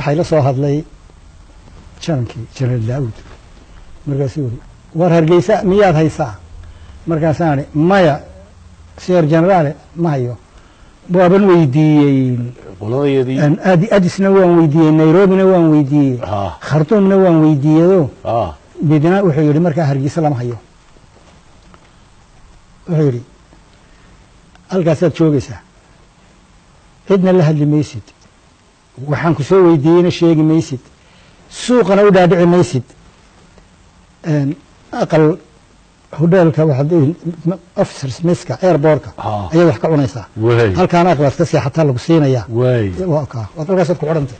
waxay la soo hadlay janankii janaal daawud markaasuu yiri war hargeysa miyaad haysaa? Markaasaan idhi maya seer generaale ma hayo. Waaban weydiiyey. Adisna waan weydiiyey nairobina waan weydiiyey khartuumna waan weydiiyeyoo ah midna wuxuu yidhi markaa hargeysa lama hayo. Wuxuu yidhi halkaasaad joogaysaa. Cidna la hadli maysid waxaan ku soo weydiiyeyna sheegi maysid. Suuqana u dhaadhici maysid. Aqal hodheelka waxaad officers miska airbortka Ah. ayaad wax ka cunaysaa. Waay halkaana aqlaad ka seexataa lagu siinayaa. Halkaasaad ku xidhantay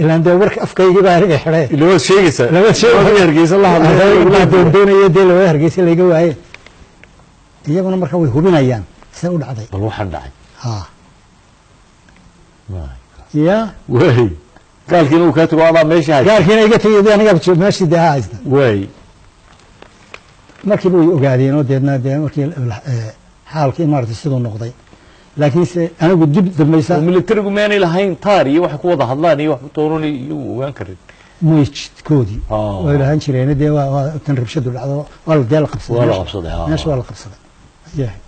ilaan dee warka afkaygii baa aniga xidhee labaad sheegaysaa doondoonaya dee laba hargeysa layga waaye. Iyaguna marka way hubinayaan. See u dhacday. Bal waxaan dhacay. Ya waay gaalkiina uu kaa tago adaa meesha haysta gaarkiina iga tegay dee aniga meeshii dee ha haysta waay markiiba way ogaadeen oo deedna dee markii eh, xaalkii maaragtay siduu noqday laakiinse anigu dib dambaysa militarigu maanay lahayn taar iyo waxay ku wada hadlaan iyo wax ku tooran iyo ogaan karin may jidkoodii Ah. way lahaan jireen dee waa tan rabshadu dhacdo waa dee la qabsaday meesha. ah. waa la qabsaday ayay ahayd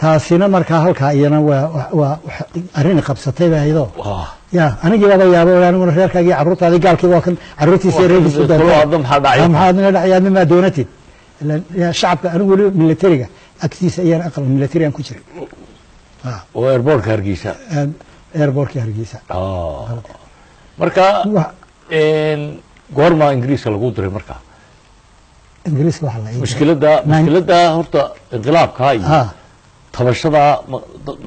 taasina markaa halkaa iyana waa waa- waa wax- arrin qabsatay bay ahaydoo waa. Ya anigii baaba yaabo aniguna reerkaagii carruurtaadii gaalkii waa kan carruurtiisa reerkiisa Kalo hadda maxaa dhacay? maxaad naga dhacay adna maa doonatid shacabka anigu weli militariga agtiisa ayaan aqal militari aan ku jiray. Ah, oo airportka hargeysa aan airportkii hargeysa Ah. marka Wa- een, goorma ingiriiska lagu diray marka? Ingiriiska waxaa la Nine- mushkiladda horta inqilaabka iyo ha tabashada ma- da-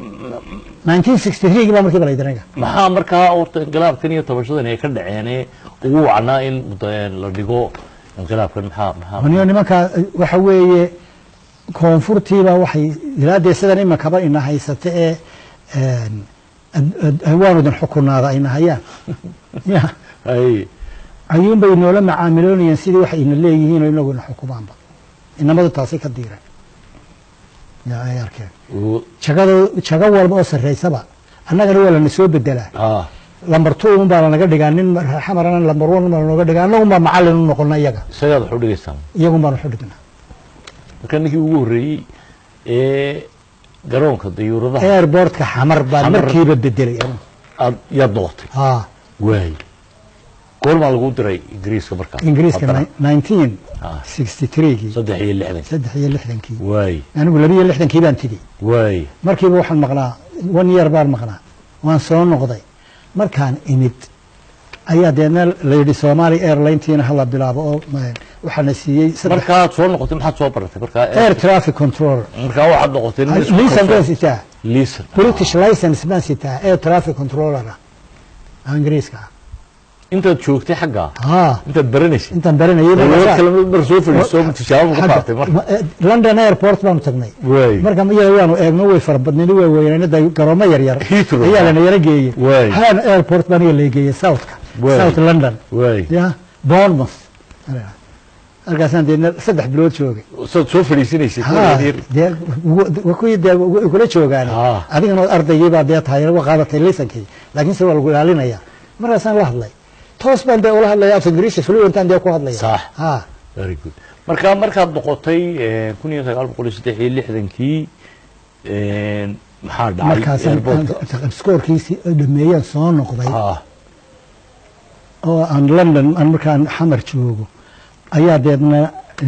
1963 baa markiiba la ii diray aniga. maxaa markaa horta inqilaabkan iyo tabashadan ay ka dhaceene ugu wacnaa in mud- la dhigo inqilaabkan maxaa maxaa? Niyo nimanka waxa weeye koonfurtiiba waxay ilaadee sidan imakaba ina haysata ee ad- waanudan xukunaada ayna hayaan. Ya. Ay. Ayuunbay noola macaamiloonayeen sidii waxay ina leeyihiin oo inagu ina xukumaanba. Inamadu taasay ka diireen ya ay arkeen u- jagado jago walba oo sarreysaba annagana waa lana soo bedelaa lambar two un baa lanaga dhigaa nin xamarana lambar one baa lanooga dhigaa annagun baa macallin u noqona iyaga. Isagaad wax u dhigaysaan? Iyagun baan waxu dhignaa. Marka ninkii ugu horreeyey ee garoonka dayuuradaha. Airportka xamar Xamar. markiiba bedelay noqotay? Ha. Waay goormaa lagu diray ingiriiska markaa ingiriiska nineteen sixty threegii saddex iyo lixdan saddex iyo lixdankii waay anigu laba iyo lixdankii baan tegey waay markiiba waxaan maqnaa one year baan maqnaa waan soo noqday markaan imid ayaa deedna la yidhi somali airlinetiina hala bilaabo oo waxaana siiyey saddex markaad soo noqotay maxaad soo baratay markaa air traffic control markaa waxaad noqotay license baan sitaa liisan british license baan sitaa air traffic controller ah ingiriiska ah intaad joogtay xaggaa haa intaad baranaysay intaan baranayay eh, london airport baanu tagnay. Marka iyaga waanu eegno way fara badnayn way weynayna garoomo yar yar. Heathrow. ayaa lana yara geeyey han airport baan iga lageeyey southka south london. Bournemouth. Halkaasaan deedna saddex bilood joogay. Soo fadhiisanaysay dee wa- kuwii dee wa- kula joogaan. Ah. adigana ardaygii baa dee tahay wa qaadatay lisankii laakiin se waa lagu ilaalinaya. Markaasaan la hadlay toos baan dee ula hadlaya af ingiriisi fluentan dee ku hadlaya Sax. ha. Very good. Marka markaad noqotay kun iyo sagaal boqol iyo saddex iyo lixdankii maxaa dhacay? Markaasaan skoorkiisii dhameeyaan soo noqday. Ah oo aan london aan markaan xamar joogo ayaa deedna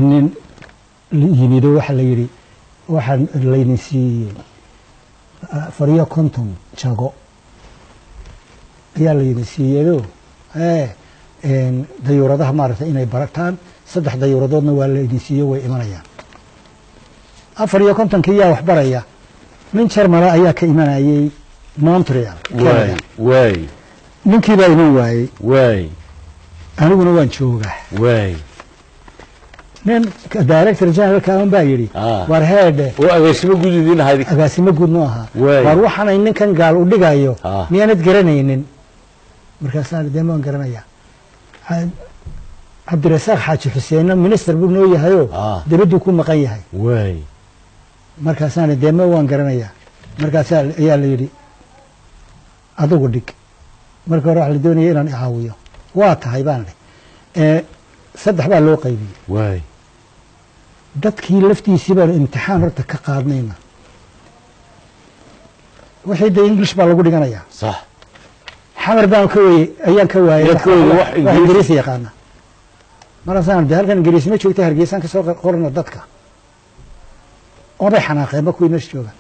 nin yimido waxa la yidhi waxaan laydin siiyey afar iyo konton jago. Ayaa laydin siiyeedo ee dayuuradaha maaragtay inay barataan saddex dayuuradoodna waa laydin siiye way imanayaan. Afar iyo kontonkii yaa wax baraya. Nin jarmala ayaa ka imanayey montreal ninkii baa iman waayey. Waay aniguna waan joogaa. Nin director general kaaman baa yidhi Ah. war heedhe agaasimo guud noo ahaa war waxaanay ninkan gaal u dhigayo Ah. miyaanad garanaynin markaasaan dee maan garanaya. Ca- cabdirasaaq xaaji xuseenna minister buu noo yahayoo Ah. dibaduu ku maqan yahay. Markaasaan dee ma waan garanaya. Markaasaa ayaa la yidhi adigu dhig. Marka hore waxa la doonaya inaan icaawiyo waa tahay baan ee saddex baa loo qaybiyey. Dadkii laftiisii baanu imtixaan horta ka qaadnayna. Wixii de english baa lagu dhiganayaa xamar baan ka weyey ayaan ka ingiriisi yaqaana. Markaasaan de halkan ingiriisi ma joogta hargeysaan ka soo dadka. Oobay xanaaqeen ba kuwii meesha jooga.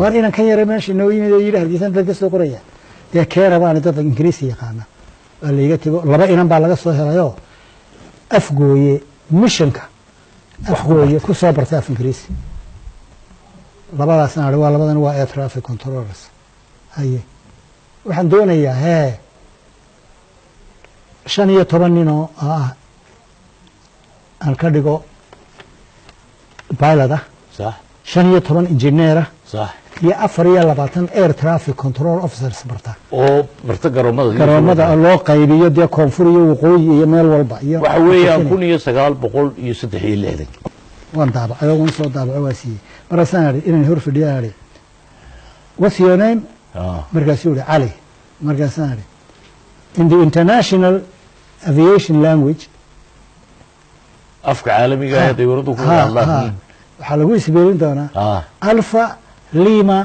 Waar inan kan yare meesha inoo yimid oo yidhi hargeysaan dad ka soo qoraya. Dee keena baani dad ingiriisi yaqaana? Waa layga tego laba inan baa laga soo helayoo afgooye missionka afgooye ku soo bartay af ingiriisi labadaasna waa labadan waa air traffic controllers. Haye waxaan doonayaa hee shan iyo toban nin oo ah aan ka dhigo pilot ah. Shan iyo toban engineer ah. Iyo afar iyo labaatan air traffic control officers barta. Oo barta garoomada garoomada loo qaybiyo dee koonfur iyo waqooyi iyo meel walba iyo waxa weeyaan kun iyo sagaal boqol iyo saddex iyo lixdan waan daabacay oo waan soo daabaco waa siiyey markaasaan idhi inaan hor fadhiya idhi. What's your name markaasuu ihi cali markaasaan idhi in the international aviation language afka caalamiga ah dawladdu ku ha, ha, hadlaan waxaa lagu isbeelin doonaa alpha lima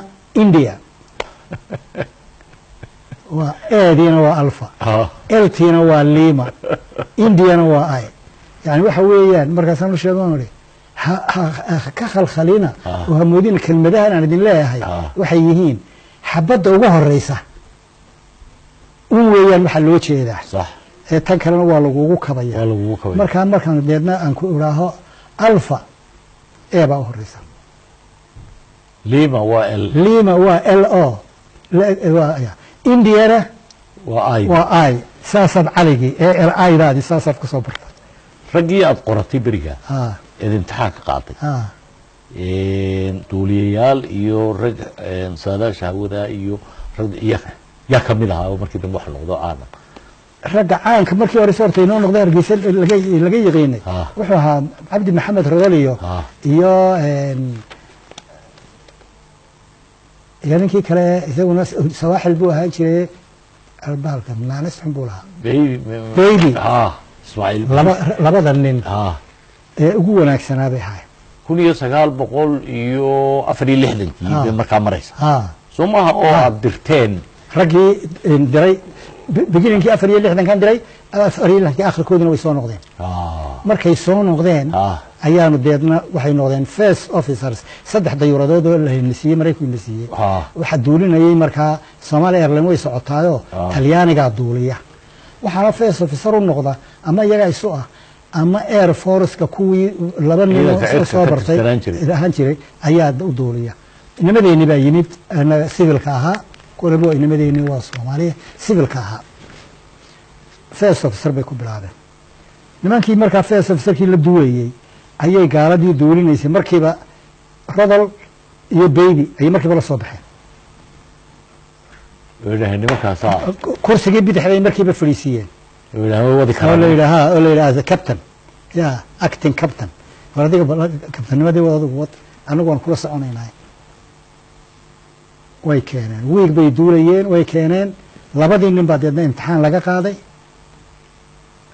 india. Waa eediina waa alpha. Ah eltiina waa lima. Indiana waa ay yani waxa weeyaan markaasaan u idhi ha ka khalkhalina oo hamoodina kelmadahan aan idin leeyahay. Ah. waxay yihiin xabadda ugu horeysa un weeyaan waxaa loo jeedaa. Ee tan kalena waa lagugu kabaya markaa markaan deedna aan ku idhaaho alfa ee baa u horeysa lima waa l. O. Indiana waa i. saasaad caligii ee l idaadi saasaad ku soo barta. Raggii aad qoratay beriga. Eed imtixaan ka qaaday ha duuliyayaal iyo rag saadaasha hawada iyo rag yaa ka mid ahaa oo markii dambe wax noqdo caana ragga caanka markii hore horta inoo noqda hargeysa laga yaqiinay Ah. wuxuu ahaa cabdi maxamed rodol iyo Ah. iyo iyo ninkii kale isaguna sawaaxil buu ahaan jiray albaalka naanis xun buu lahaa. Baby ah labada nin. Ee ugu wanaagsanaa bay ahaayeen kun iyo sagaal boqol iyo afar iyo lixdankii Ah. bay markaa maraysa. Ha soo maaha oo aad dirteen. Raggii een, diray be- beginninkii afar iyo lixdankan diray afar iyo lixdankii akhirkoodina way soo noqdeen. Ah. Markay soo noqdeen ah. ayaanu deedna waxay noqdeen first officers. Saddex dayuuradood oo la siiyey maraykanku siiyey. Ah. Waxaa duulinayay markaa Somalia Airlines way socotaayoo Ah. talyaanigaa duuliya. Waxaana first officer u noqda ama iyaga isu ah ama air force-ka kuwii laba nin soo bartay ahaan jiray. Ayaa u duuliya. Inamadeenni baa yimid civilka ahaa. Kuwanaba waa inamadeenni waa Soomaaliya civilka ahaa. First officer bay ku bilaabeen. Nimankii markaa first officerkii la duulayey ayay gaaladii duulinaysay. Markiiba rodol iyo baby ayay markiiba la soo baxeen. Nimankaasaa kursigii bidixday markiiba fadhiisiiyeen oo la karaan yidhaaha oo la yidhaha the captain ya acting captain. War adiga kabtannimadii wad adigu wad anagu waan kula soconaynaa. Way keeneen. Wiig bay duulayeen way keeneen. Labadii nin baa deedna imtixaan laga qaaday.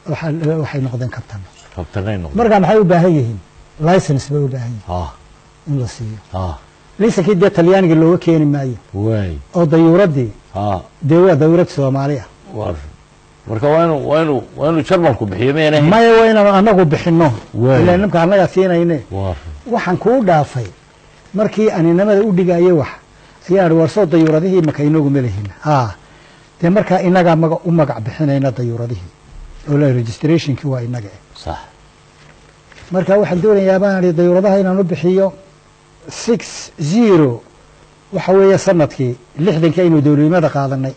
Waxa- waxay noqdeen noqdo markaa maxay u baahan yihiin? License bay u baahan yihiin. Ah. In la siiyo. Ah. Liisankii dee talyaaniga looga keeni maayo? Oo dayuuradii ah. Dee waa dayuurad soomaali ah marka waa inuu jarmalku bixiyo meena maya waa inaanu anagu bixinno. Ilaa nimka annagaa siinayne. Waxaan kuu dhaafay. Markii aan inamada u dhigayay wax ayaan ihi war soo dayuuradihii maka inagu ma lihin haa. Dee markaa inagaa maga u magac bixinayna dayuuradihii. Oo la registrationkii waa inaga eh. Sax. Marka waxaan doonayaa baan ihi dayuuradaha inaan u bixiyo six zero waxa weeye sannadkii lixdankii aynu dowladnimada qaadanay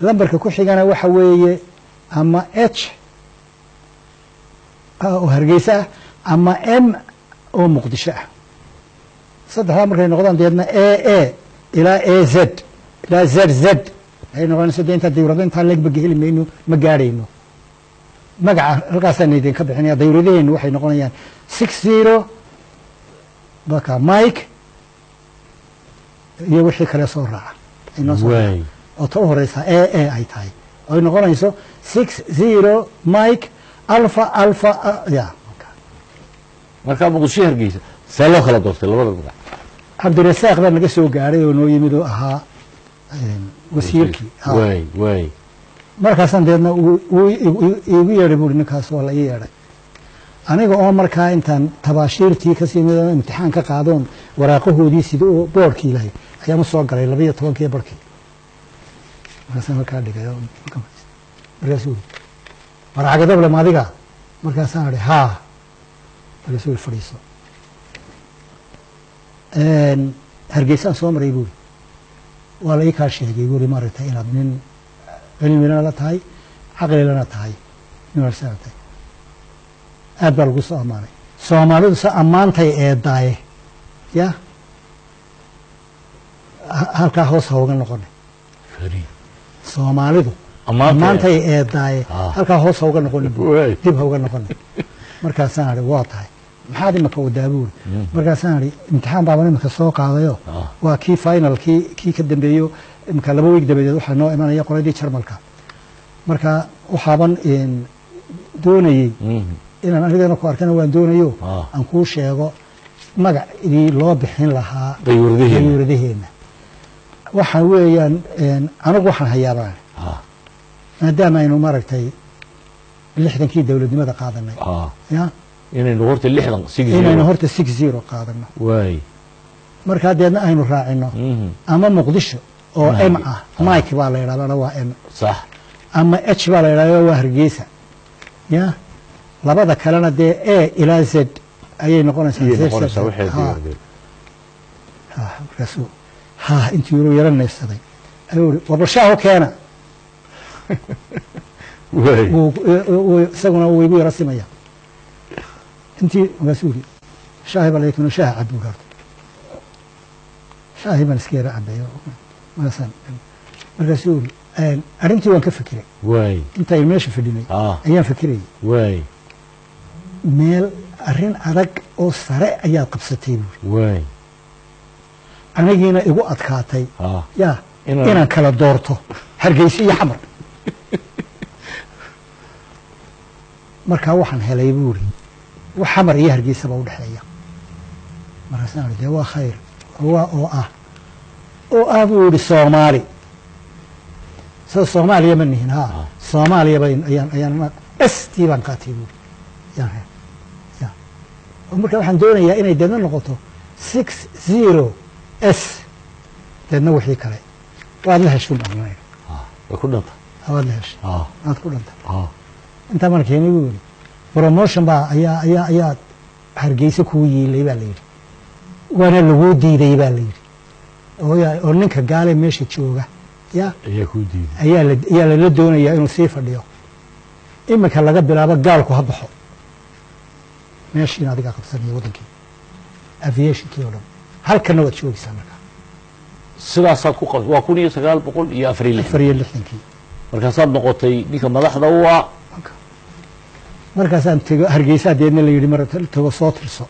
lambarka ku xigana waxa weeye ama h ah, oo hargeysa ah ama m oo muqdisho ah. Saddexdaa markay noqdaan deedna a a ilaa a z ilaa z z. Waxay noqonaysa dee intaa dayurada intaa legba heli mayno ma gaadhayno magaca halkaasaan idinka bixinaya dayuradaheennu waxay noqonayaan six zero baka mike iyo wixii kale soo raaca inoo soo raaca waay oo ta u horeysa e e ay tahay. Oy noqonayso six zero mike alpha alpha ya markaa muqdisho hargeysa? See loo kala doortay labada magac cabdirasaaq baa naga soo gaaray oo noo yimid oo ahaa wasiirkii. Waay waay markaasaan deedna uu- uu igu- yeedhay buuri ninkaas waa la ii yeedhay. Aniga oo markaa intaan tabaashiirtii ka sii mido imtixaan ka qaadoon waraaqahoodii sida oo boorkii lahay ayaan u soo galay labayo tobankii barkii markaasaan halkaa dhigay markaasuu yidhi warcagadable ma adiga markaasaan idhi haa markaasuu yidhi fadhiiso hargeysaan soo maray buuri waa la ii kaa sheegay buuri maaragtay inaad nin cilmina la tahay caqlilana tahay universal tahay aad baa lagu soo ammaanay soomaalidu se ammaantay eedaaye ya ha- halkaa hoos hauga noqona fariid soomaalidu. Ammaantay eedaaye Ah. halkaa hoos hauga. Waay. dib hauga noqona markaasaan idhi waa tahay. Maxaad imika wadaa buuri markaasaan idhi imtixaan baaban imika soo qaadayo. Ah. waa kii final kii kii ka dambeeyo imika laba weeg dabadeed waxaa noo imanaya qoladii jarmalka. Marka waxaaban doonayey. Mhm. inaan anigana ku arkana waan doonayo. Ah. aan kuu sheego magacdii loo bixin lahaa dayuuradaheena dayuuradaheenna waxa weeyaan anigu waxaan hayaabaan ah. Maadaama aynu maaragtay lixdankii dowladnimada qaadanay. Ah. Ya? Inaynu horta lixdan inaynu horta six zero qaadano waay markaa deedna aynu raacino Mhm. ama muqdisho oo m ah mike baa la yidhahdana waa m. Sax. Ama h baa la yidhahda waa hargeysa. Ya? Labada kalena dee a ilaa z ayay noqonaysaa Ha, intii yaro yaro neefsaday ayuu ihi warbashaaho keena. Isaguna wuu igu yaro simaya. Intii markaasuu yihi shaahi baa laga keeno shaaha cab buu horta shaahi baan iska yaro cabayo markaasaan markaasuu yihi arrintii waan ka fekiray waay intayn meesha fadhinay ah. ayaan fikirayay meel arrin adag oo sare ayaad qabsatay buuri anigiina igu adkaatay. Yaa Inaan- kala doorto. Hargeysa iyo xamar. Markaa waxaan helay buuri wax xamar iyo hargeysaba u dhexeeya. Markaasaan dee waa khayr waa oo ah. Oo ah buu yihi soomaali. Soo soomaaliya ma nihin ha. Soomaaliya bayn ayaan st baan qaatay buuri yaan he ya oo marka waxaan doonayaa inay deedna noqoto six zero s. Deedna wixii kale. Waad la heshun dhammaan ah way ku dhanta. Waad la heshay ah. Waad ku dhanta. Ah. Intaa marka buu yidhi promotion baa ayaa ayaa ayaa hargeysa kuu yiilay baa la yidhi. Waana laguu diiday baa la yidhi. Oo ninka gaale meesha jooga. Ya ayaa kuu diiday. Ayaa la ayaa lala doonayaa inuu sii fadhiyo. Iminka laga bilaabo gaalku ha baxo. Meeshiina adigaa qabsanaya waddankii aviationkii oo dhan halkana waad joogaysaa marka. Sidaasaad ku qabs waa kun iyo sagaal boqol iyo afar iyo afar iyo lixdankii. Markaasaad noqotay ninka madaxda u ah markaasaan tego hargeysaa deedna la yidhi mar tago soo tirso.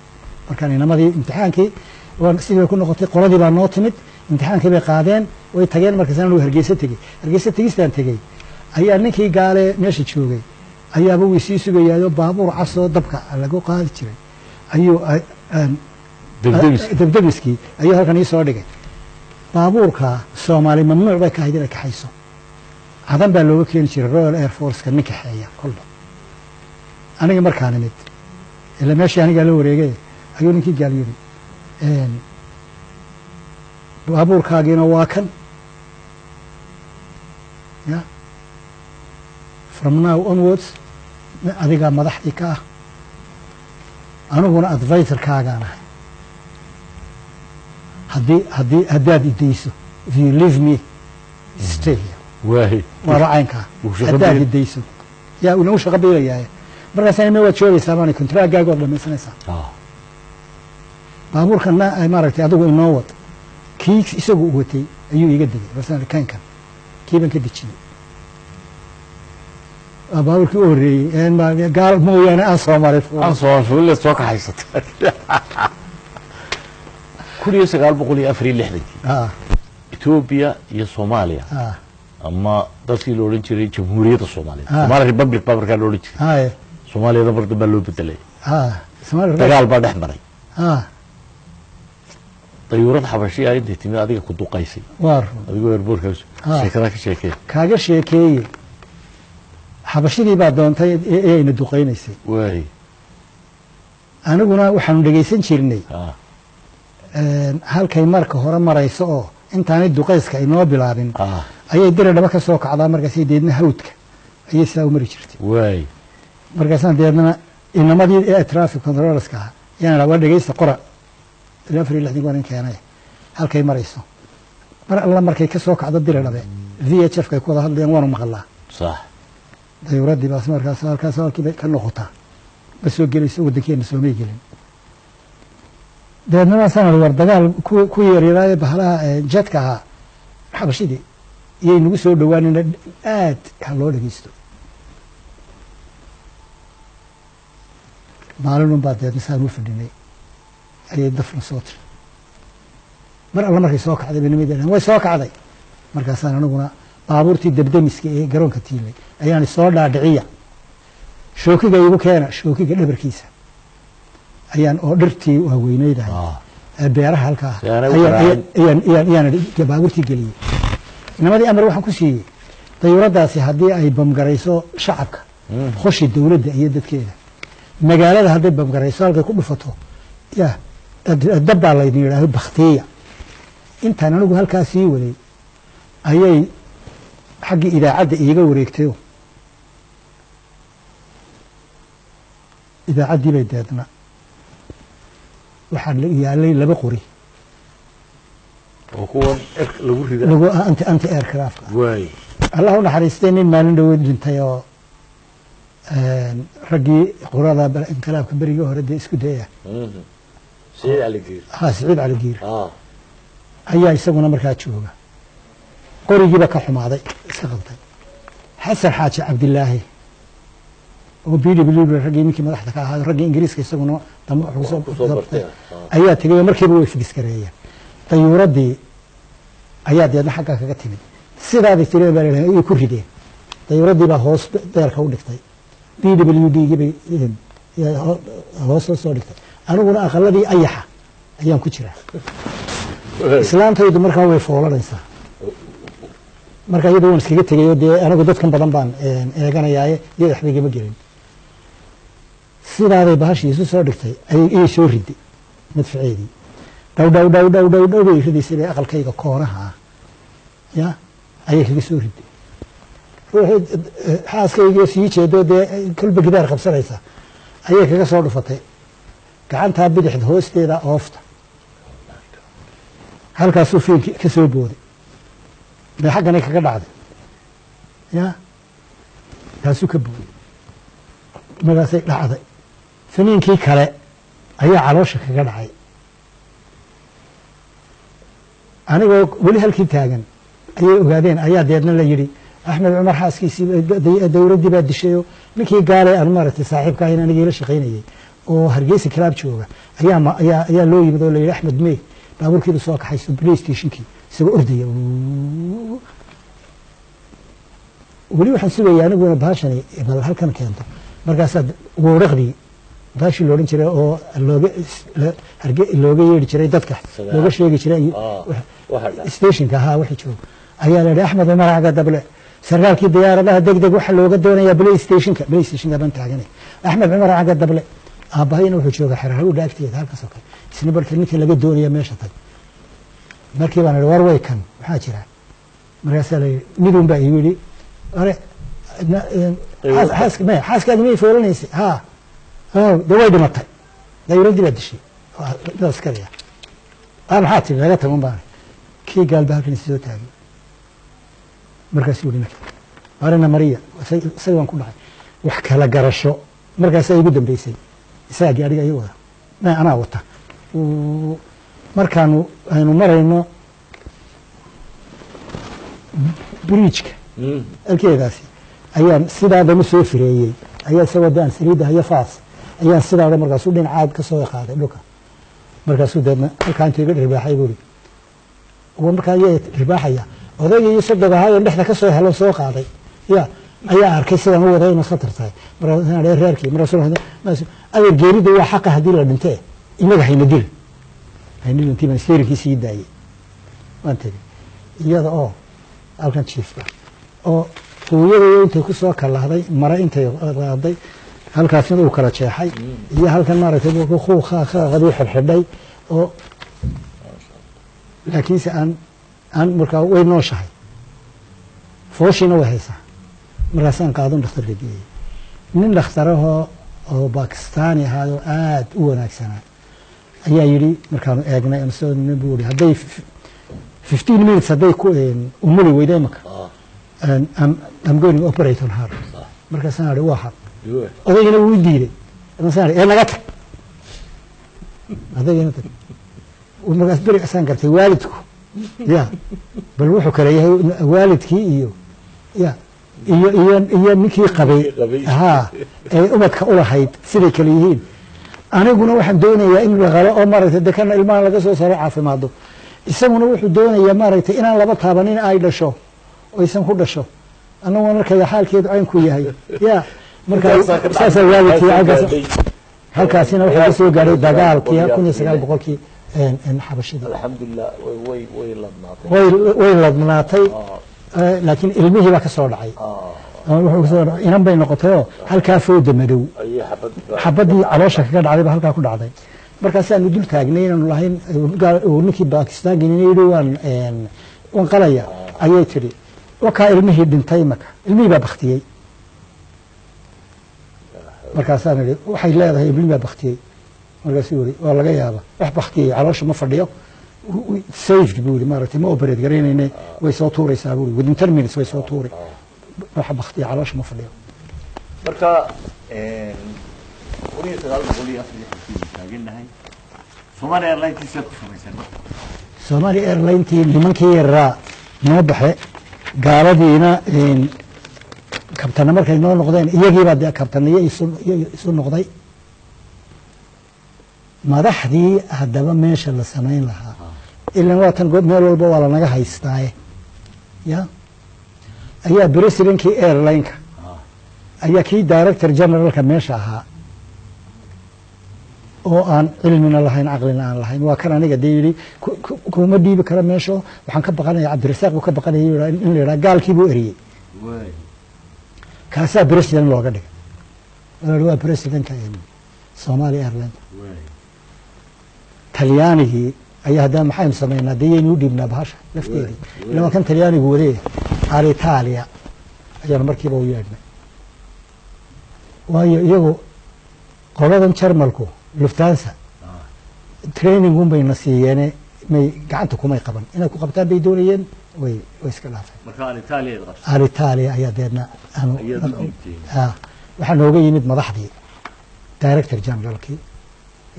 Markaan inamadii imtixaankii waan sidii bay ku noqotay qoladii baa noo timid imtixaankii bay qaadeen way tageen markaasaan anigu hargeysa tegey. Hargeysa tegistaan tegey. Ayaa ninkii gaale meesha joogay. Ayaaba wii sii sugayaayoo baabuur casoo dabka lagu qaadi jiray. Ayuu debdebiskii ayuu halkan ii soo dhigay. Baabuurka soomaali mamnuuc bay ka ahayd inay kaxayso cadan baa looga keeni jiray royal air forceka nin kaxeeya kolba. Aniga markaa nimid ila meeshii anigaa la wareegay ayuu ninkii gaal yidhi baabuurkaagiina waa kan. Ya? From now onwards adigaa madaxdii ka ah. Aniguna advisorkaagaan ahay shaqo haddaad biil- idayso yaa inagu shaqo biilayaay markaasana ma waad joogaysaa baana kontraagaaga waad dhamaysanaysaa baabuurkanna ay maaragtay adigu inoo wad. Kii isagu u watay ayuu iiga degay basaan kankan kii baan ka dejiyey baabuurkii u horreeyey gaal mooyaane aan soomaali soo kaxaysatay kun iyo sagaal boqol iyo afar iyo lixdankii etoobiya iyo soomaaliya ama dadkii la odhan jiray jamhuuriyadda soomaaliya. Somaali republic baa markaa la odhan jiray. Haye soomaaliyada mar dambaa loo bedelay. Dagaal baa dhex maray. Dayuurad xabashi ah intay timid adiga ku duqaysay. Adigoo sheekadaa ka sheekeen kaaga sheekeeye xabashidii baa doontay ee ayna duqaynaysay. Waay aniguna waxaanu dhegaysan jirnay halkay marka hore marayso oo intaanay duqayska inoo bilaabin ah. ayay dira dhaba ka soo kacdaa markaasay deedna hawdka. Ayay sidaa u mari jirtay. Markaasaan deedna inamadii ee traffic controllerska ah yaan waa dhegaysta qora afar iyo lixdan waa nin keenay. Halkay marayso. Mar alla markay ka soo kacdo dira dhabe v h f kay ku wada hadlayaan waanu maqalaa sax. Dayuuradii baas markaas halkaas halkii bay ka noqotaa. Ma soo gelayso waddankeena soomay gelin dabeedna waasaan war dagaal ku yaryaraaye bahalaha jedka ahaa xabashidii iyay nagu soo dhowaanina aad ha loo dhegeysto maalinun baa dabeedna saan u fadhinay. Ayay dafna soo tiri. Mar alla markay soo kacday bay nimid way soo kacday. Markaasaan aniguna baabuurtii debdemiska ee garoonka tiilay ayaan soo dhaadhiciya. Shookiga igu keena shookiga dhabarkiisa ayaan oo dhirtii waaweyneydahay ah. Ee beeraha halkaa ayaan baabuurtii geliyey. Inamadii amar waxaan ku siiyey dayuuradaasi haddii ay bamgarayso shacabka hoshi dowladda iyo dadkeeda. Magaalada hadday bamgarayso halkay ku dhufato ya dabbaa laydin yidhaaho baktiya intaan anigu halkaa sii waday ayay xaggii idaacadda iiga wareegtayo idaacaddii bay deedna waxaa la yaalay laba qori. Lagu anti waay allah u naxariistay nin maalin dhaweed dhintay oo een, raggii qurada bal- inqilaabka berigii hore dee isku Mhm. geer ha siciid cali giir. Ah. Ayaa isaguna markaa jooga. Qorigiiba ka xumaaday iska qabtay. Xasan xaaji cabdilaahi oo b w raggii ninkii madaxda ka ahaa raggii ingiriiska isaguna dambe wax kusoo- bartay, ah. ayaa tegay oo markiiba way figiskareeyeen dayuuradii ayaa deedna xaggaa kaga timid? Sidaaday tireen baa lahahay ayay ku rideen dayuuradii baa hoos deelka u dhigtay. B w d gibay hoos soo dhigtay. Aniguna aqaladii ayaxa ayaan ku jiraa. Islaantaydu markaa way foolanaysaa. Marka iyada waan iskaga tegayo dee anigu dadkan badan baan een, eeganayaaye iyada waxba igama gelin sidaaday bahashii isu soo dhigtay ayay soo riday madfaceedii dhow dhow dhow dhow dhow dhow bay ridaysay bay aqalkayga koonaha ah ya ayay kaga soo riday. Ruuxii xaaskaygiio sii jeedo dee kolba gidaar qabsanaysa ayay kaga soo dhufatay. Gacantaa bidixda hoosteeda oofta. Halkaasuu fiilki ka soo booday. Bay xagganay kaga dhacday ya taasuu ka booday. Markaasay dhacday faniinkii kale ayaa caloosha kaga dhacay. Anigoo weli halkii taagan ayay ogaadeen ayaa deedna la yidhi axmed cumar xaaskiisii dowladdii baa dishayoo ninkii gaale aan maaragtay saaxiibka ahayn aniga ila shaqaynayay oo hargeysa kilaab jooga ayaa ayaa loo yimid oo la yidhi axmed mee baabuurkiiba soo kaxayso play stationkii isagoo ordaya. Weli waxaan sugaya aniguna baashani bal halkan keento. Markaasaa wooraqdii baashii loodhan jiray oo looga yeedhi jiray dadka looga sheegi jiray Ah, stationka ahaa wixii jooga ayaa la yidhi axmed cumar caga dable. Sarkaalkii diyaaradaha deg deg waxaa looga doonayaa play stationka play stationka baan taaganay. Axmed cumar caga dable. Aabbahayna wuxuu jooga xerarhawdha agteeda halkaas oo kale. Isna marka ninka laga doonaya meesha tag. Markii baan idhi war way kan. Maxaa jira. Markaasaa la yidhi midun baa ii yidhi ore na- een, xaas- xaaska maya xaaskaadi miyay foolanaysay ha Dee way dhimatay. Dayuuraddii baa dishay. Ah ah maxaa tiri laga tagun baan. Kii gaalba halkan is soo taagay markaasuu yihi marka arina mariya isag- isaga waan ku dhacay. Wax kala garasho. Markaasaa igu dambeysay. Isagaa gaadhiga iga wada ma anaa wata. Uu- markaanu aynu marayno bridgeka. Mm. alkeedaasi. Ayaan sidaadama soo fireeyey. Ayaa isagoo de aan saliidda hayo faas ayaan sidaada markaasuu dhinacaad ka soo qaaday dhulka. Markaasuu deedna halkaa intuu iga dhirbaaxay buuri markaa iyaa dhirbaaxaya odaygii sodog ahaa oo dhexda ka soo helo soo qaaday. Ya ayaa arkay sidaan u waday inay khatar tahay reerkii adeer geeridu waa xaqa haddii la dhintee. Inaga hayna dil. Hayna dhintii baan steerinkii sii daayey waan tegi iyada oo halkan jiifka oo hooyadayo intay ku soo kalahday mare intay qaaday halkaasina uu kala jeexay. Iyo halkan maaragtay qaaduu xidhxidhay oo laakiinse aan aan markaa way nooshahay. Fooshiina way haysaa. Markaasaan qaadon dhakhtarka geeyey nin dhakhtarahoo oo bakistaani ahaayoo aad u wanaagsanaa. Ayaa yidhi markaanu eegnay amsodna buu ihi hadday fifteen minutes hadday umuli weyda imaka am going to operate on her. Markaasaan idhi waa xaq odaygana wuu diiday. Ee naga tag. Odaygana tag. Markaas beri asaan gartay waalidku. Ya bal wuxuu kale yahay waalidkii iyo ya iyo iyo iyo ninkii qabay. Ha ee ubadka ulahayd siday kale yihiin. Aniguna waxaan doonayaa in la qalo oo maaragtay de kana ilmaha laga soo saaro caafimaado isaguna wuxuu doonayaa maaragtay inaan laba taabanin ay dhasho oo aysan ku dhasho. Annagoo markaya xaalkeedu caynku yahay. Ya halkaasina waxaa ka soo gaadhay dagaalkii kun iyo sagaal boqolkii alxamdulilah way ladnaatay. Way ladnaatay. Laakiin ilmihii baa ka soo dhacay. Kasoo dhacay. Inan bay noqotayoo halkaa fooda madow xabadii caloosha kaga dhacday baa halkaa ku dhacday. Markaasaanu dul taagnay inaanu lahayn ninkii bakistaanki nin yidhi waan waan qalaya. Ayay tidhi wakaa ilmihii dhintay maka. Ilmihii baa baktiyey markaasaan idhi waxay leedahay ilmihii baa baktiyey markaasuu yidhi waa laga yaaba wax baktiyey caloosha ma fadhiyo. Saved buu yidhi maaragtay ma operate garaynayne way soo tuuraysaa buu yidhi within ten minutes way soo tuuri waxa baktiya caloosha ma fadhiyo. Marka kun iyo sagaal boqol iyo afar iyo xilkii taagannahay Somali Airlines ku samaysan marka. Somali Airlines nimankii yaraa noo baxe gaaladiina kabtana markay noo noqdeen iyagiibaa dee kabtaniyo isu noqday. Madaxdii haddaba meesha la samayn lahaa. Ilan waa tan meel walba waa lanaga haystaaye. Ya? Ayaa presidentkii airlineka ayaa kii director generalka meesha ahaa. Oo aan cilmina lahayn caqlina aan lahayn. Waa kan aniga dee yidhi kuma dhiibi kara meesho. Waxaan ka baqanaya cabdirasaaq buu ka baqanaya in la yidhaha gaalkii buu eriyey kaasaa president looga dhigay. Waa presidentka somali airline talyaanigii ayaa haddana maxaynu samaynaa dee yaynu u dhiibnaa bahasha lafteedii ila waa kan talyaanigu wadeeya alitalia ayaanu markiiba u yeedhnay waayo iyagu qoladan jarmalku luftansa training un bayna siiyeene may gacanta kumay qaban. Inay ku qabtaan bay doonayeen way way iska dhaafeen ayaa deedna waxaa nooga yimid madaxdii director generalkii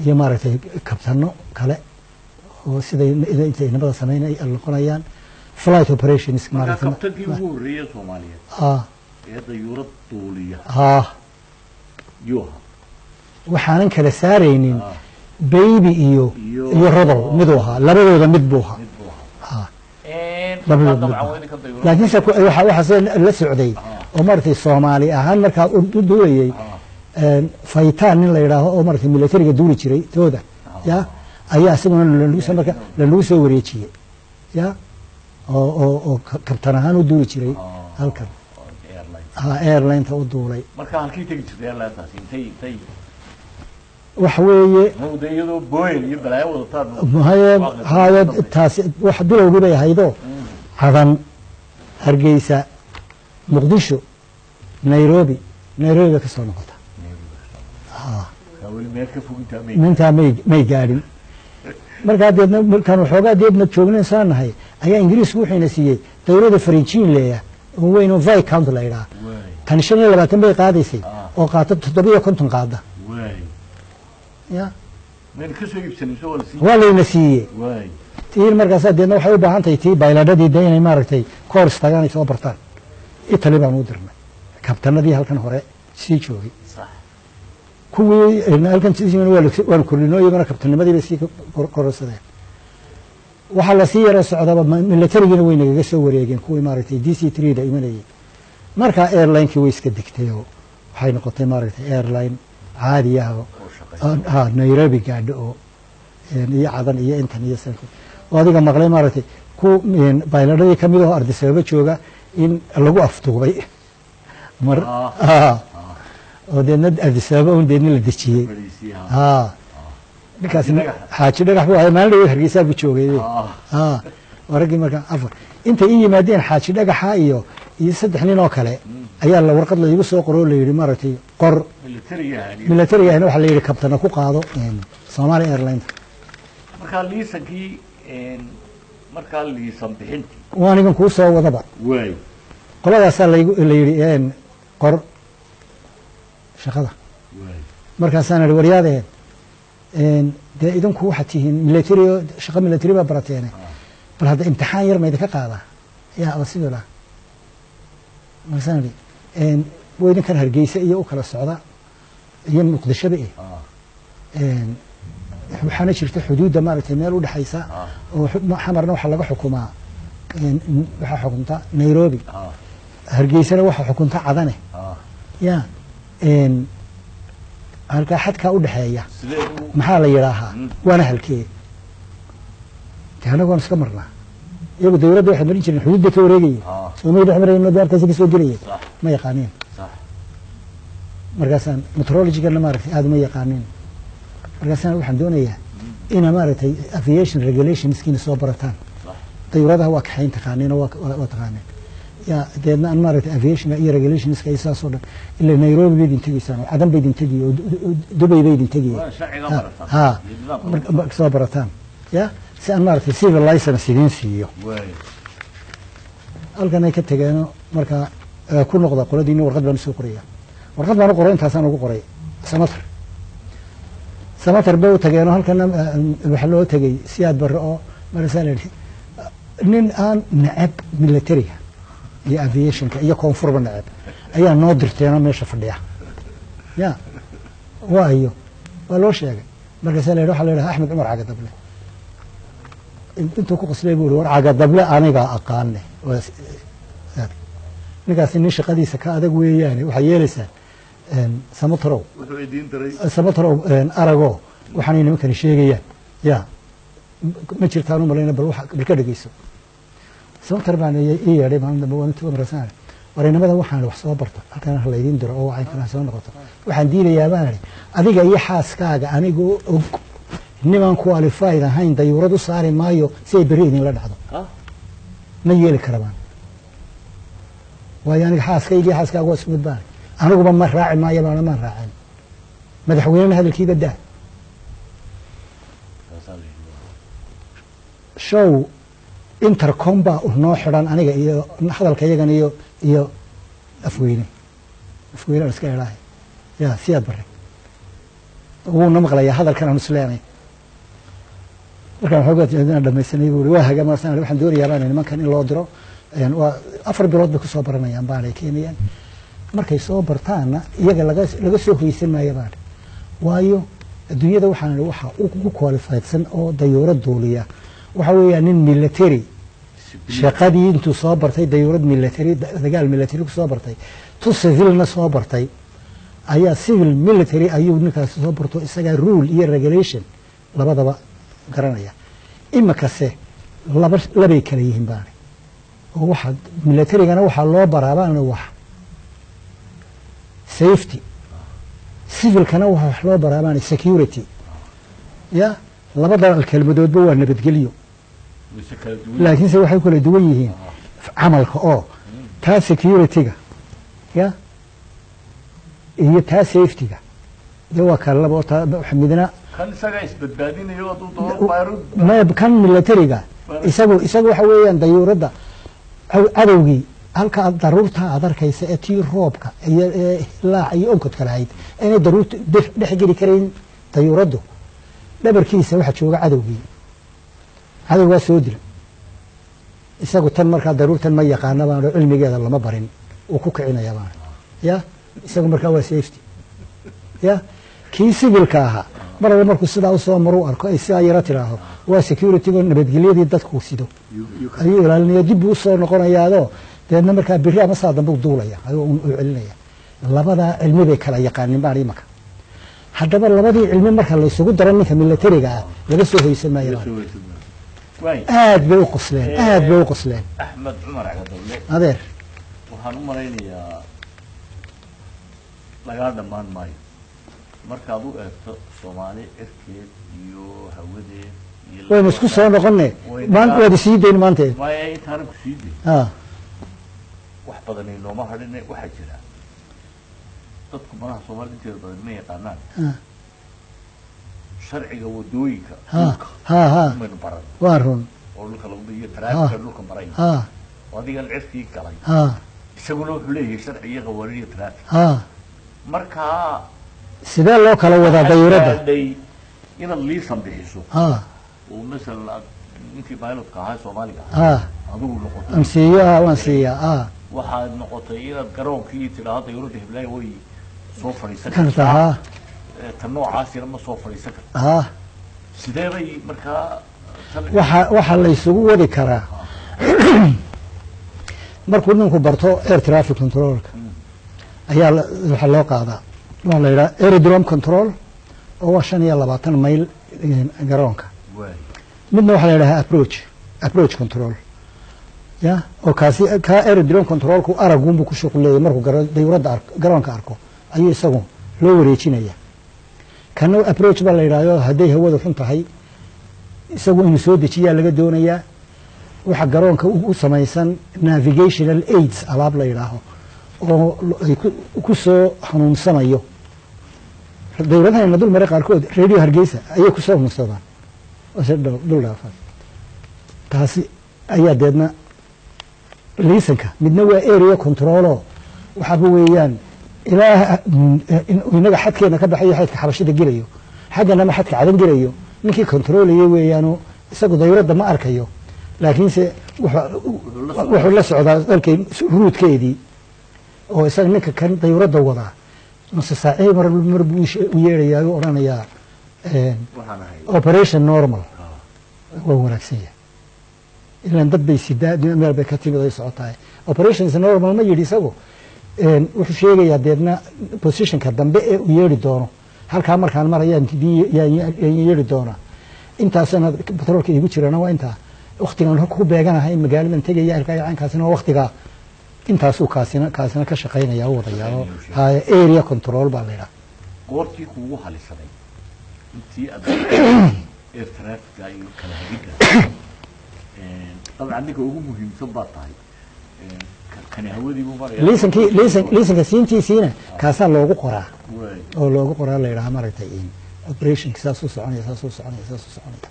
iyo maaragtay kabtano kale oo siday intay inamada samayn ay noqonayaan. Flight operations marka maaragtay kabtankii ugu horreeyay Soomaaliyeed ha ee dayuurad duuliya. Ha yuu ahaa. Waxaanan kala saaraynin baby iyo Iyo- rodol miduu ahaa labadooda mid buu ahaa mid buu ahaa waxaase la socday oo maaragtay soomaali ahaan markaa u een, faytaan nin la yidhaaho oo militariga duuli jiray tooda ya ayaa isaguna lanagu soo wareejiyey ya oo oo oo ka- kabtan ahaan u duuli jiray halkan. Airline. Ha airlineta u duulay. Waxa weeye bilowgii bay ahaydoo cadan hargeysa muqdisho nairobi nairobi. Bay ka soo noqota may mintaa may gaadhin markaa deedna markaan waxoogaa deedna joognayn saa nahay ayaa ingiriisku wuxuuna siiyey dawladda farijiin leeya oo weyn viscount la yidhaha. Waay tan shan iyo labaatan bay qaadaysay Ah. oo qaata toddobiyo konton qaada. Waa layna siiyey tiin markaasaa deedna waxay u baahan tahay tii bayladhadii de inay maaragtay koors tagaan ay soo bartaan. Italy baan u dirnay. Kabtanadii halkan hore sii joogay. Kuwii halkan sii joogay waa la- waanu kordhinoo iyagana kabtanimadii bay sii kor- kororsadeen waxaa la sii yaro socdaba milatarigiina way nagaga soo wareegeen kuwii maaragtay d c three da imanayay markaa airlinekii way iska degtay oo waxay noqotay maaragtay airline caadi ah oo ha nairobi gaadho oo een, iyo cadan iyo intan iyo oo adiga maqlay maaragtay ku bayladhadii ka mid ahoo ardisababa jooga in lagu afduubay. Mar ah, oo deedna ardisababa un deedna la dejiyey. Ha ninkaas. xaaji dhagax buu ahay maalin dhaweed hargeysaa buu joogay. Raggii markaa afar. Intay ii yimaadeen xaaji dhagaxa iyo iyo saddex nin oo kale ayaa la warqad laygu soo qoro oo la yidhi maaragtay qor. Militariga ahna waxaa la yidhi kabtana ku qaado een, Somali Airlines. Markaa liisankii markaa liisan bixintii waa anigan kuu soo wadaba. Waay qoladaasaa la yidhi qor shaqada. Markaasaan idhi waryaadeen een, dee idinku waxaad tihiin military shaqo military baa barateene. Bal hadda imtixaan yar maydinka qaadaa yaa lah markaasaan een, waa idinkan hargeysa iyo u kala socda. Iyo muqdishoba eh een, waxaana jirta xuduudda maaragtay meel u dhexaysa oo xu- xamarna waxaa laga xukumaa waxaa xukunta nairobi. Hargeysana waxaa xukunta cadane. Ya een, halkaa xadkaa u dhexeeya sidee u maxaa la yidhaahaa? Mm. waana halkee. De anagoon iska marnaa. Iyagu dawladda waxay marin jireen xuduudda ka wareegaya Ah. soomay dhex marayno daartaasi ka soo gelaya ma yaqaaniin. Markaasaan metrologigana maaragtay aada uma yaqaaniin markaasaan waxaan doonayaa ina maaragtay aviation regulationskiina soo barataan. Dayuuradaha waa kaxayn taqaaniin oo waa taqaaneen ya deedna aan maaragtay aviationka iyo regulationska iyo saasoo dhan ila nairobi bay idin tegaysaan oo cadan bay idin tegaya oo Du- Du- dubay bay idin tegaya Ha, soo barataan. Ya si aan maaragtay civil license idiin siiyo. Halkan ay ka tegeenoo markaa eh, ku noqda qoladiina warqad baan u soo qoraya warqad baan u qoray intaasaan ugu qoray. Samatar samatar bay u tageenoo halkana eh, waxaa loo tegey siyaad barre oo yidhi nin aan neceb militariga iyo aviationka iyo koonfurba neceb ayaa noo dirteenoo meesha fadhiya. Ya waayo waa loo sheegay. Markaasaa la waxaa la yidhaha axmed cumar cagadable intuu ku qoslay buu ihi war cagadable anigaa aqaane waa s- ninkaasi nin shaqadiisa ka adag weeyaane waxaa yeelaysaa samatrow aragoo waxaanay nimankani sheegayaan. Ya. Ma jirtaan u malayna bal ka dhegeyso samatar baan ii yeedhay maalin dambe waan intuu marasaan warinimada waxaan wax soo barta halkan ha laydiin diro oo waxay kana soo noqoto. Waxaan diidayaa baan idhi adiga iyo xaaskaaga anigoo og niman qualified ahayn dayuurad u saari maayo si ay berri idinla dhacdo. Ma yeeli karabaan waayo aniga xaaskayga iyo xaaskaaga waa isku mid baan aniguba ma raaci maayo baana maan raacin. Madaxweynena hadalkiiba yidhi. show intercom baa noo xidhan aniga iyo hadalka yagan iyo iyo afweyne. Afweyne aan iska idhaahay ya siyaad bare wuuna maqlayaa hadalkan aan isleenay markaan xoogaa jeedina dhamaysanay buu waa haga marsan waxaan doonayaa baan nimankan in loo diro. Waa afar bilood bay ku soo baranayaan baanay keenayaan markay soo bartaanna iyaga laga soo hoysan maayo baan waayo adduunyada waxaan waxa ugu qualifiedsan oo dayuurad duuliya. Waxa weeyaa nin military. Shaqadii intuu soo bartay dayuurad military da- dagaal military ku bartay. Tu civilna soo bartay. Ayaa civil military ayuu ninkaasi soo barto isagaa rule iyo regulation labadaba garanaya. Imikase laba labay kala yihiin baani. Oo waxa militarygana waxaa loo baraa baana wax safety. Civilkana waxaa wax loo baraa baani security. Ya labada kelmadoodba waa nabadgelyo. Laakiinse waxay kala duwan yihiin camalka oo taa security-ga ya iyo taa safety-ga. De waa taa wax midna kan militariga isagu isagu waxa weeyaan dayuuradda cadowgii halka aad daruurta aad arkaysa ee tii roobka iyo ee laac iyo onkodka lahayd inay daruurta dhex- geli karayn dayuuraddu dhabarkiisa waxa jooga cadowgii. Cadowgaa soo dila isagu tan markaa daruurtan ma yaqaana baan oo cilmigeeda lama barin. Uu ku kicinaya baan ya? Isagu markaa waa safety. Ya? Kii sibilka ahaa. Mar alle markuu sidaa u soo maruu arko ay sidaa yaro tidhaaho waa securitygo nabadgelyadii dadku sido. Ayuu ilaalinaya. Dib buu u soo noqonayaadoo deedna markaa beri ama saa dambe u duulaya ayuu u celinaya labadaa cilmi bay kala yaqaanin baan imaka haddaba labadii cilmi marka laysugu daro ninka milatariga ah laga soo hoysan maayo aad bay u qosleen aad bay u qosleen. Axmed cumar cagadawle adeer. Waxaan u malaynayaa lagaa dhammaan maayo. Markaad u eegto soomaali cirkeed iyo hawadeed waynu isku soo maan waad isii dayn maanteed maya intaanan ku sii day ah wax badan inooma hadhine waxaa jira dadku madaha soomaalida inteeda badan ma yaqaanaan. Sharciga waddooyinka ha dhulka ha ha. maynu baran. Waa run oo dhulka lagu iyo taraafika dhulka maray oo adigan cirkii galay. Isaguna wuxuu leeyahay sharci iyo qawaaniin iyo taraafik markaa sidee loo kala wadaa dayuuradda inaad liisan bixiso. Oo masalan ninkii pilotka ahaa soomaaliga. Adigu noqotay. Aan siiyo ah waan siiyaa ah waxaad noqotay inaad garoonkii tidhaahdo dayuuradda hiblaayo way soo fadhiisan karta ha Eh, tan noocaasina ma soo fadhiisan karta. Sidee bay markaa tan- waxa waxa la isugu wadi karaa. Markuu ninku barto air traffic controlka ayaa la- waxaa loo qaadaa. Waa la yidhaha aerodrome control oo waa shan iyo labaatan mayl garoonka. Midna waxaa la yidhaha approach approach control ya oo kaasi ka aerodrome controlku aragunbu ku shuqul leeyahay markuu dayuuradda garoonka arko. Ayuu isagu loo wareejinaya kana approach baa la yidhahdo hadday hawadu xun tahay isagu inuu soo dejiyaa laga doonayaa. Waxa garoonka u samaysan navigational aids alaab la yidhaaho oo ku- ku soo hanuunsamayo dowladahayna dul mare qaarkood radio hargeysa ayay ku soo hanuunsadaan dhul dhaafan taasi ayaa deedna liisanka midna waa area controlo waxaaba weeyaan ilaa in- inaga xadkeena ka baxayo xadka xabashida gelayo xagganama xadka cadan gelayo ninkii controlaya weeyaano isagu dayuradda ma arkayo. Laakiinse wuxuu la socdaa dalkay ruudkeedii oo isaga ninka kan dayuradda wadaa. Nuse saacee mar mar buu u yeedhayaa u odhanayaa ahay. operation normal. Waa wanaagsan yahay ilaan dad bay sidaa meel bay ka timid ay socotahay. Operations normal ma yidhi isagu. Wuxuu sheegayaa deedna positionka dambe ee uu yeedhi doono. Halkaa markaan marayaan yeedhi doonaa. Intaasana batroolka iigu jirana waa intaa. Waktigan halka ku beeganahay magaaladan tegaya halkaa waa waktigaa intaasuu kaasina kaasina ka shaqaynaya u wadayaa haya area control baa la yidhaha. Goortii kuugu halisanay intii aad air iyo kala hagidda dabcan ninka ugu muhiimsan baa tahay. Kani hawadiibu maraya. Liisanka siintiisiina kaasaa loogu qoraa. Oo loogu qoraa la yidhaha maaragtay in operationka saasuu soconaya saasuu soconaya saasuu soconaya.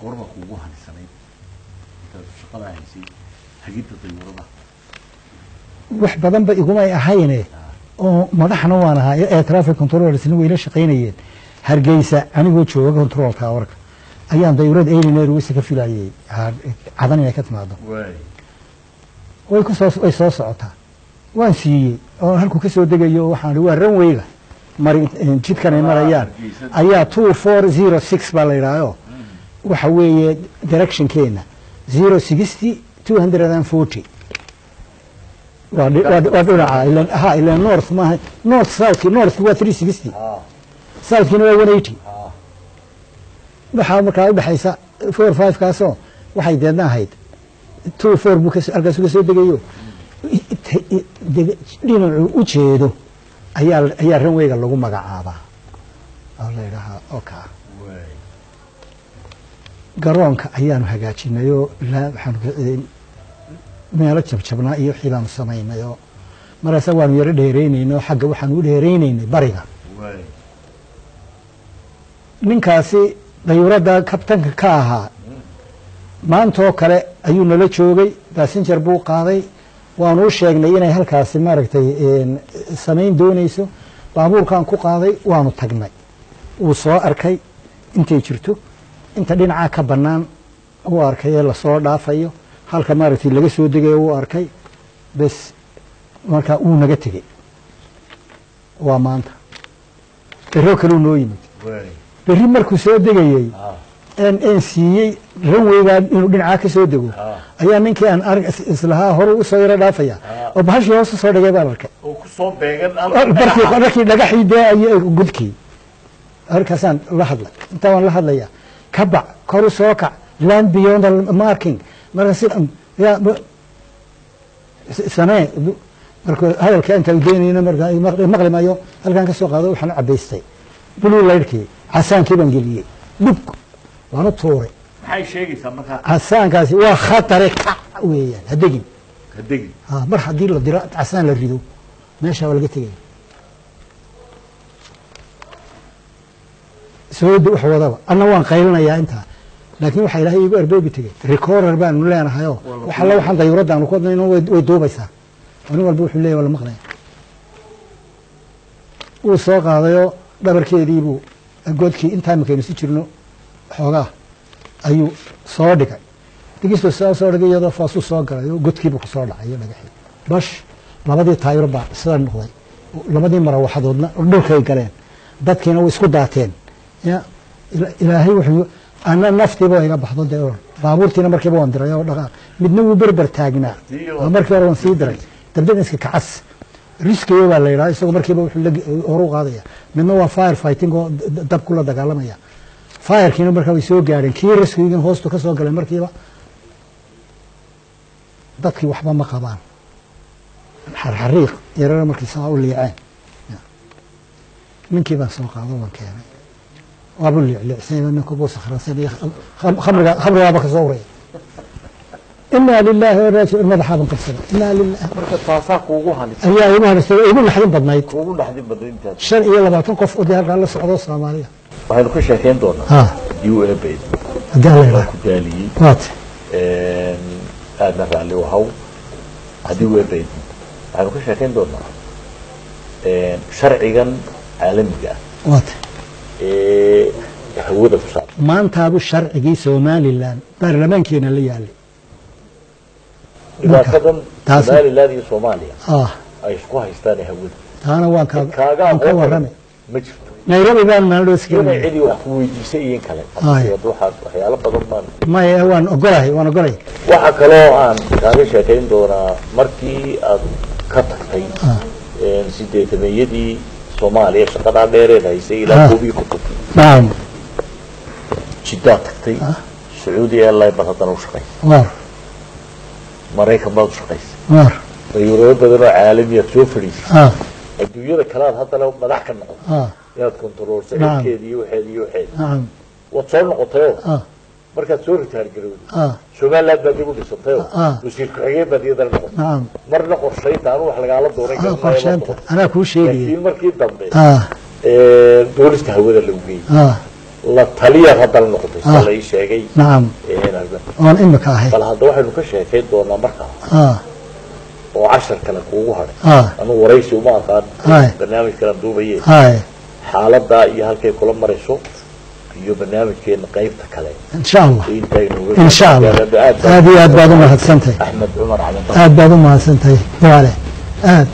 Goorma kuugu halisanay intaad shaqadaa haysay hagidda dayuuradaha wax badanba igumay ahayne oo madaxna waan ahaa ee traffic controllersna wayla shaqaynayeen. Hargeysa anigoo jooga control towerka ayaan dayurad airin wisa ka filayay. Ha- cadan inay ka timaado way. Ku soo socotaa. Waan siiyey. Oo halkuu ka soo degayo waxaan waa ranwayga mari jidkan ay marayaan. Ayaa two four zero six baa la yidhaaho waxa weeye directionkeena zero sixty two hundred and forty. Waa dhi- waa dhi- waa dhinaca ha ilan north maaha north south north waa three sixty. Ah. Southkiina waa one eighty. Ah waxaa markaa udhexaysa four five kaasoo waxay deedna ahayd. Two four buu halkaasu ka soo degayo. Dhinacuu u jeedo ayaa ayaa ranwayga lagu magacaabaa. Oo la yidhaahaa oo kaa. Garoonka ayaanu hagaajinay oo ilaa waxaanu eh, meelo jabjabnaa iyo wixii baanu samaynay oo markaasa waanu yaro dheeraynaynay oo xagga waxaanu u dheeraynaynay bariga. Ninkaasi dayuuradda kabtanka ka ahaa. Maantoo kale ayuu nala joogay. Basinjar buu qaaday. Waanu u sheegnay inay halkaasi maaragtay samayn doonayso. Baabuurkaan ku qaaday waanu tagnay. Wuu soo arkay. Intay jirto. Inta dhinacaa ka bannaan uu arkay ee la soo dhaafayo. Halka maaragtay laga soo degayo uu arkay. Bes markaa uu naga tegey waa maanta. Bero kaleu noo yimid berri markuu soo degayey een een siiyey ranweygaa inuu dhinacaa ka soo dego. Ha ayaa ninkii aan is- islahaa hore u soo yaro dhaafaya. Ah. oo bahashii hoos u soo dhigay baan arkay. Markii dhagaxii dee gudkii. Halkaasaan la hadlay. Intaa waan la hadlayaa. Ka bac kor u soo kac land beyond marking. Marka si ya ma- s- samee marka hadalka inta udeynayna marka maq- maqli maayo halkan ka soo qaado waxaan cabaystay blue lightkii casaankii baan geliyey dhub waanu tuuray. Maxay sheegaysaa markaa casaankaasi waa khatare kac weeyaan. Hadegin mar haddii la diro casaan la rido meeshaa waa laga tegaya sooda wax wadaba. Anna waan qaylinayaa intaa. Laakiin waxaa ilaahay iigu arboobi tegey recorder baanu leenahayoo wax alla waxaan dayuuraddaanu ku wadnayno way way duubaysaa. Nin walba wuxuu leeyahy waa la maqlaya wuu soo qaadayoo dhabarkeediibuu godkii intaa si jirno xoogaa ayuu soo dhigay. Digistu saa soo dhigay iyadoo faasuu soo galay oo godkiibuu ku soo dhacay iyo dhagaxii. Bash labadii taayiro baa sida noqday. Labadii marawaxadoodna dhulkay galeen. Dadkiina way isku daateen. Ilaahay wuxuu ana naftiiba iga baxdo dee baabuurtiina markiiba waan diray oo dhaqaaq midna wuu berber taagnaa. Markii hore waan sii diray. Dabdamiska kacas riskiyo baa la yidhaha isagoo markiiba wuxuu horu qaadaya. Midna waa fire fighting oo dab kula dagaalamaya. Firekiina markaa way soo gaadheen. Kii riskigan hoostu ka soo galay markiiba dadkii waxba ma qabaan. Xarxariiq yarana markii saa u liiceen. Ninkii baan soo qaado waan keenay. Waaba liicliicsan ninka buu sakhransan iyo kham- khamriga khamrigaaba ka soo uraya marka taasaa kuugu halis ayaa igu haystay igu naxdin badnayd. Shan iyo labaatan qof oo dee halkaa la socdo soomaaliya. Waxaynu ka sheekeyn doonaa ku daaliyey. Waate aadna raalli u haddii eebayd waxaynu ka sheekeyn doonaa sharcigan caalamiga ah. Waate ee hawada ku saabsan. Maantaabu sharcigii somalilan baarlamaankeena la yaalay dhibaatadan taas- somaliland iyo soomaaliya. Ah. Ay isku haystaan hawada. Taana waan ka warramay ma jirto. Nairobi baan inay maaldhoosgelinaya cidi wax ku weydiisay iyo in kale waxaad waxyaalo badan baan maya waan ogolahay waan ogolahay. Waxaa kaloo aan kaaga sheekayn doonaa markii aad ka tagtay Ah. sideetameeyadii soomaaliya shaqadaa dheereed haysay ilaa Ah. koob iyo konton naam. Jiddaad tagtay. Sacuudi airline baad haddana u waar maraykan baad u shaqaysay waar dayuurado badan oo caalamiyaad soo fadhiisay ah. Adduunyada kalead haddana madax ka noqon. Ah. Inaad kontaroolsa cirkeeda iyo waxeeda iyo waxeeda naam. Waad soo noqotayoo ah. Markaad soo ritaar garowday ah. Somaliland baad dib u dhisantayoo Ah. wasiir ku-xigeen baad iyadana noqotay. Marna qorshaynta anu wax lagaala doonay ah garanayo qorsheenta ma anaa kuu sheegaya. Laakiin markii dambe ah. duulista hawada lagu geeyey ah la taliyaad haddana noqotay Ah. sa la ii sheegay. Oon imika ahay. Bal hadda waxaynu ka sheekayn doonaa markaa ah. oo cashar kale kuugu hadhay ah. Anuu waraysi uma aqaan. Ay. barnaamij kalaan duubaye xaaladaa iyo halkay kula marayso iyo barnaamijkeena qaybta kale. Insha allah insha allah aad iyo aad baad u mahadsantahay. axmed cumar. Aad baad u mahadsantahay. Waale. Aad